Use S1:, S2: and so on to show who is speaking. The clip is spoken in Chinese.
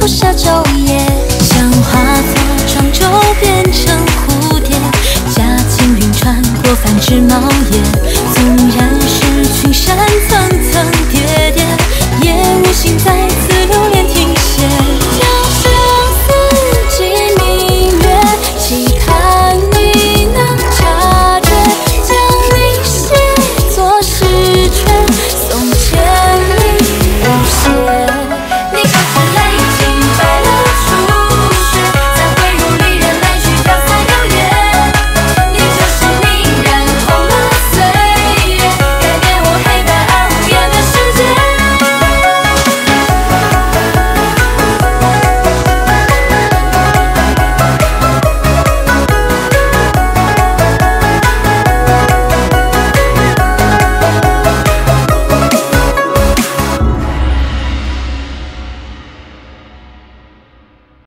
S1: 不舍昼夜
S2: 想化作庄周变成蝴蝶驾青云穿过繁枝茂叶